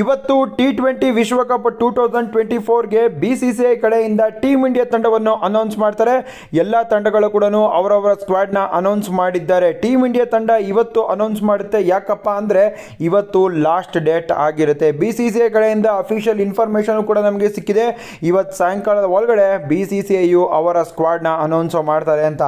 ಇವತ್ತು T twenty ವಿಶ್ವಕಪ್ two thousand twenty ಫೋರ್ಗೆ ಬಿ ಸಿ ಸಿ ಐ ಕಡೆಯಿಂದ ಟೀಮ್ ಇಂಡಿಯಾ ತಂಡವನ್ನು ಅನೌನ್ಸ್ ಮಾಡ್ತಾರೆ. ಎಲ್ಲ ತಂಡಗಳು ಕೂಡ ಅವರವರ ಸ್ಕ್ವಾಡ್ನ ಅನೌನ್ಸ್ ಮಾಡಿದ್ದಾರೆ. ಟೀಮ್ ಇಂಡಿಯಾ ತಂಡ ಇವತ್ತು ಅನೌನ್ಸ್ ಮಾಡುತ್ತೆ. ಯಾಕಪ್ಪ ಅಂದರೆ ಇವತ್ತು ಲಾಸ್ಟ್ ಡೇಟ್ ಆಗಿರುತ್ತೆ. ಬಿ ಸಿ ಸಿ ಐ ಕಡೆಯಿಂದ ಅಫಿಷಿಯಲ್ ಇನ್ಫಾರ್ಮೇಷನ್ ಕೂಡ ನಮಗೆ ಸಿಕ್ಕಿದೆ. ಇವತ್ತು ಸಾಯಂಕಾಲದ ಒಳಗಡೆ ಬಿ ಸಿ ಸಿ ಐಯು ಅವರ ಸ್ಕ್ವಾಡ್ನ ಅನೌನ್ಸ್ ಮಾಡ್ತಾರೆ ಅಂತ.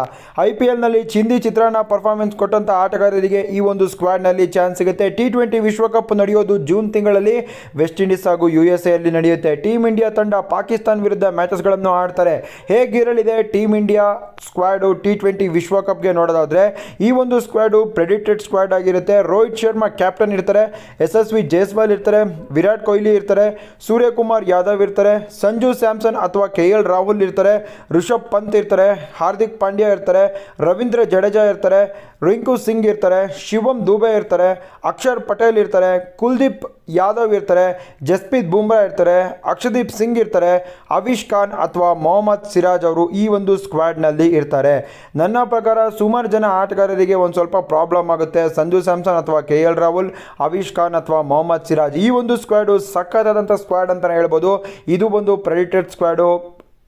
ಐ ಪಿ ಎಲ್ನಲ್ಲಿ ಚಿಂದಿ ಚಿತ್ರಾನ್ನ ಪರ್ಫಾರ್ಮೆನ್ಸ್ ಕೊಟ್ಟಂಥ ಆಟಗಾರರಿಗೆ ಈ ಒಂದು ಸ್ಕ್ವಾಡ್ನಲ್ಲಿ ಚಾನ್ಸ್ ಸಿಗುತ್ತೆ. ಟಿ ಟ್ವೆಂಟಿ ವಿಶ್ವಕಪ್ ನಡೆಯೋದು ಜೂನ್ ತಿಂಗಳಲ್ಲಿ ವೆಸ್ಟ್ ಇಂಡೀಸ್ ಹಾಗೂ ಯು ಎಸ್ ಎಲ್ಲಿ ನಡೆಯುತ್ತೆ. ಟೀಮ್ ಇಂಡಿಯಾ ತಂಡ ಪಾಕಿಸ್ತಾನ ವಿರುದ್ಧ ಮ್ಯಾಚಸ್ಗಳನ್ನು ಆಡ್ತಾರೆ. ಹೇಗಿರಲಿದೆ team India squad T twenty ವಿಶ್ವಕಪ್ಗೆ ನೋಡೋದಾದ್ರೆ, ಈ ಒಂದು ಸ್ಕ್ವಾಡು ಪ್ರೆಡಿಟೆಡ್ ಸ್ಕ್ವಾಡ್ ಆಗಿರುತ್ತೆ. ರೋಹಿತ್ ಶರ್ಮಾ ಕ್ಯಾಪ್ಟನ್ ಇರ್ತಾರೆ ಎಸ್ ಎಸ್ ವಿ ಜೈಸ್ವಾಲ್ ಇರ್ತಾರೆ, ವಿರಾಟ್ ಕೊಹ್ಲಿ ಇರ್ತಾರೆ, ಸೂರ್ಯಕುಮಾರ್ ಯಾದವ್ ಇರ್ತಾರೆ, ಸಂಜು ಸ್ಯಾಮ್ಸನ್ ಅಥವಾ ಕೆ ಎಲ್ ರಾಹುಲ್ ಇರ್ತಾರೆ, ರಿಷಬ್ ಪಂತ್ ಇರ್ತಾರೆ, ಹಾರ್ದಿಕ್ ಪಾಂಡ್ಯ ಇರ್ತಾರೆ, ರವೀಂದ್ರ ಜಡೇಜಾ ಇರ್ತಾರೆ, ರಿಂಕು ಸಿಂಗ್ ಇರ್ತಾರೆ ಶಿವಮ್ ದುಬೆ ಇರ್ತಾರೆ, ಅಕ್ಷರ್ ಪಟೇಲ್ ಇರ್ತಾರೆ, ಕುಲ್ದೀಪ್ ಯಾದವ್ ಇರ್ತಾರೆ, ಜಸ್ಪ್ರೀತ್ ಬುಮ್ರಾ ಇರ್ತಾರೆ, ಅಕ್ಷದೀಪ್ ಸಿಂಗ್ ಇರ್ತಾರೆ, ಅವಿಶ್ ಖಾನ್ ಅಥವಾ ಮೊಹಮ್ಮದ್ ಸಿರಾಜ್ ಅವರು ಈ ಒಂದು ಸ್ಕ್ವಾಡ್ನಲ್ಲಿ ಇರ್ತಾರೆ. ನನ್ನ ಪ್ರಕಾರ ಸುಮಾರು ಜನ ಆಟಗಾರರಿಗೆ ಒಂದು ಸ್ವಲ್ಪ ಪ್ರಾಬ್ಲಮ್ ಆಗುತ್ತೆ. ಸಂಜು ಸ್ಯಾಮ್ಸನ್ ಅಥವಾ ಕೆ ಎಲ್ ರಾಹುಲ್, ಅವಿಶ್ ಖಾನ್ ಅಥವಾ ಮೊಹಮ್ಮದ್ ಸಿರಾಜ್ ಈ ಒಂದು ಸ್ಕ್ವಾಡು ಸಖತ್ತಾದಂಥ ಸ್ಕ್ವಾಡ್ ಅಂತಲೇ ಹೇಳ್ಬೋದು. ಇದು ಒಂದು ಪ್ರೆಡಿಟೆಡ್ ಸ್ಕ್ವಾಡು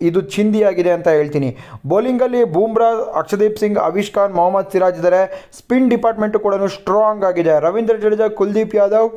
ಇದು ಚಿಂದಿಯಾಗಿದೆ ಅಂತ ಹೇಳ್ತೀನಿ. ಬೌಲಿಂಗಲ್ಲಿ ಬೂಮ್ರಾ, ಅಕ್ಷದೀಪ್ ಸಿಂಗ್, ಅವಿಶ್ ಖಾನ್, ಮೊಹಮ್ಮದ್ ಸಿರಾಜ್ ಇದ್ದಾರೆ. ಸ್ಪಿನ್ ಡಿಪಾರ್ಟ್ಮೆಂಟು ಕೂಡ ಸ್ಟ್ರಾಂಗ್ ಆಗಿದೆ. ರವೀಂದ್ರ ಜಡೇಜಾ, ಕುಲ್ದೀಪ್ ಯಾದವ್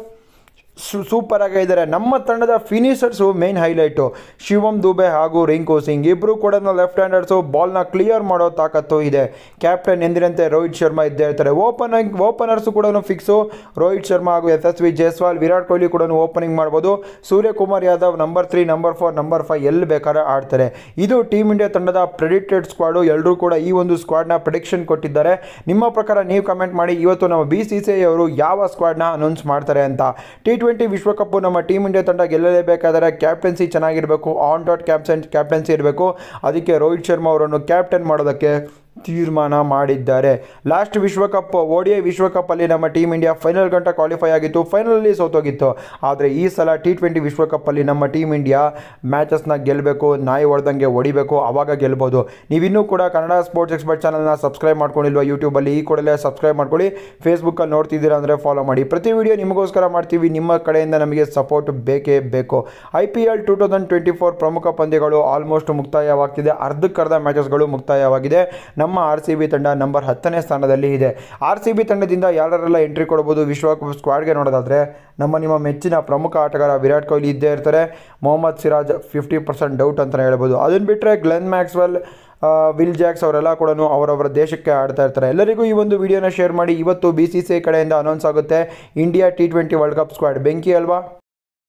ಸೂಪರ್ ಆಗಿದ್ದಾರೆ ನಮ್ಮ ತಂಡದ finishers main highlight Shivam Dube ಹಾಗೂ ರಿಂಕು ಸಿಂಗ್ ಇಬ್ಬರು ಕೂಡ ಲೆಫ್ಟ್ ಹ್ಯಾಂಡರ್ಸು ಬಾಲ್ನ ಕ್ಲಿಯರ್ ಮಾಡೋ ತಾಕತ್ತು ಇದೆ. ಕ್ಯಾಪ್ಟನ್ ಎಂದಿನಂತೆ ರೋಹಿತ್ ಶರ್ಮಾ ಇದ್ದೇ ಇರ್ತಾರೆ. ಓಪನ್ ಓಪನರ್ಸು ಕೂಡ ಫಿಕ್ಸು ರೋಹಿತ್ ಶರ್ಮಾ ಹಾಗೂ ಎಸ್ ಎಸ್ ಜೈಸ್ವಾಲ್, ವಿರಾಟ್ ಕೊಹ್ಲಿ ಕೂಡ ಓಪನಿಂಗ್ ಮಾಡ್ಬೋದು. Suryakumar Yadav number three number four number five ಎಲ್ಲಿ ಬೇಕಾದ್ರೆ ಆಡ್ತಾರೆ. ಇದು ಟೀಮ್ ಇಂಡಿಯಾ ತಂಡದ ಪ್ರೆಡಿಕ್ಟೆಡ್ ಸ್ಕ್ವಾಡು ಎಲ್ಲರೂ ಕೂಡ ಈ ಒಂದು ಸ್ಕ್ವಾಡ್ನ ಪ್ರೆಡಿಕ್ಷನ್ ಕೊಟ್ಟಿದ್ದಾರೆ. ನಿಮ್ಮ ಪ್ರಕಾರ ನೀವು ಕಮೆಂಟ್ ಮಾಡಿ. ಇವತ್ತು ನಮ್ಮ ಬಿ ಸಿ ಸಿ ಐ ಅವರು ಯಾವ ಸ್ಕ್ವಾಡ್ನ ಅನೌನ್ಸ್ ಮಾಡ್ತಾರೆ ಅಂತ. ಟಿ ವಿಶ್ವಕಪ್ಪು ನಮ್ಮ ಟೀಮ್ ಇಂಡಿಯಾ ತಂಡ ಗೆಲ್ಲಲೇಬೇಕಾದರೆ ಕ್ಯಾಪ್ಟನ್ಸಿ ಚೆನ್ನಾಗಿರಬೇಕು ಆನ್ ಡಾಟ್ ಕ್ಯಾಪ್ಟನ್ ಕ್ಯಾಪ್ಟನ್ಸಿ ಇರಬೇಕು. ಅದಕ್ಕೆ ರೋಹಿತ್ ಶರ್ಮಾ ಅವರನ್ನು ಕ್ಯಾಪ್ಟನ್ ಮಾಡೋದಕ್ಕೆ ತೀರ್ಮಾನ ಮಾಡಿದ್ದಾರೆ. ಲಾಸ್ಟ್ ವಿಶ್ವಕಪ್ ಓಡಿಐ ವಿಶ್ವಕಪ್ಪಲ್ಲಿ ನಮ್ಮ ಟೀಮ್ ಇಂಡಿಯಾ ಫೈನಲ್ ಗಂಟ ಕ್ವಾಲಿಫೈ ಆಗಿತ್ತು, ಫೈನಲಲ್ಲಿ ಸೋತೋಗಿತ್ತು. ಆದರೆ ಈ ಸಲ ಟಿ ಟ್ವೆಂಟಿ ವಿಶ್ವಕಪ್ಪಲ್ಲಿ ನಮ್ಮ ಟೀಮ್ ಇಂಡಿಯಾ ಮ್ಯಾಚಸ್ನ ಗೆಲ್ಲಬೇಕು ನಾಯಿ ಹೊಡೆದಂಗೆ ಹೊಡಿಬೇಕು ಆವಾಗ ಗೆಲ್ಬೋದು. ನೀವಿನ್ನೂ ಕೂಡ ಕನ್ನಡ ಸ್ಪೋರ್ಟ್ಸ್ ಎಕ್ಸ್ಪರ್ಟ್ ಚಾನಲ್ನ ಸಬ್ಸ್ಕ್ರೈಬ್ ಮಾಡ್ಕೊಂಡಿಲ್ವ ಯೂಟ್ಯೂಬಲ್ಲಿ ಈ ಕೂಡಲೇ ಸಬ್ಸ್ಕ್ರೈಬ್ ಮಾಡ್ಕೊಳ್ಳಿ. ಫೇಸ್ಬುಕ್ಕಲ್ಲಿ ನೋಡ್ತಿದ್ದೀರಾ ಅಂದರೆ ಫಾಲೋ ಮಾಡಿ. ಪ್ರತಿ ವಿಡಿಯೋ ನಿಮಗೋಸ್ಕರ ಮಾಡ್ತೀವಿ, ನಿಮ್ಮ ಕಡೆಯಿಂದ ನಮಗೆ ಸಪೋರ್ಟ್ ಬೇಕೇ ಬೇಕು. I P L two thousand twenty four ಪ್ರಮುಖ ಪಂದ್ಯಗಳು ಆಲ್ಮೋಸ್ಟ್ ಮುಕ್ತಾಯವಾಗ್ತಿದೆ. ಅರ್ಧಕ್ಕರ್ಧ ಮ್ಯಾಚಸ್ಗಳು ಮುಕ್ತಾಯವಾಗಿದೆ. ನಮ್ಮ ಆರ್ ಸಿ ಬಿ ತಂಡ ನಂಬರ್ ಹತ್ತನೇ ಸ್ಥಾನದಲ್ಲಿ ಇದೆ. ಆರ್ ಸಿ ಬಿ ತಂಡದಿಂದ ಯಾರೆಲ್ಲ ಎಂಟ್ರಿ ಕೊಡ್ಬೋದು ವಿಶ್ವಕಪ್ ಸ್ಕ್ವಾಡ್ಗೆ ನೋಡೋದಾದರೆ ನಮ್ಮ ನಿಮ್ಮ ಮೆಚ್ಚಿನ ಪ್ರಮುಖ ಆಟಗಾರ ವಿರಾಟ್ ಕೊಹ್ಲಿ ಇದ್ದೇ ಇರ್ತಾರೆ. Mohammed Siraj fifty percent doubt ಅಂತಲೇ ಹೇಳ್ಬೋದು. ಅದನ್ನು ಬಿಟ್ಟರೆ ಗ್ಲೆನ್ ಮ್ಯಾಕ್ಸ್ವೆಲ್ ವಿಲ್ ಜಾಕ್ಸ್ ಅವರೆಲ್ಲ ಕೂಡ ಅವರವರ ದೇಶಕ್ಕೆ ಆಡ್ತಾ ಇರ್ತಾರೆ. ಎಲ್ಲರಿಗೂ ಈ ಒಂದು ವಿಡಿಯೋನ ಶೇರ್ ಮಾಡಿ. ಇವತ್ತು ಬಿ ಸಿ ಸಿ ಕಡೆಯಿಂದ ಅನೌನ್ಸ್ ಆಗುತ್ತೆ. India T twenty world cup squad ಬೆಂಕಿ ಅಲ್ವಾ?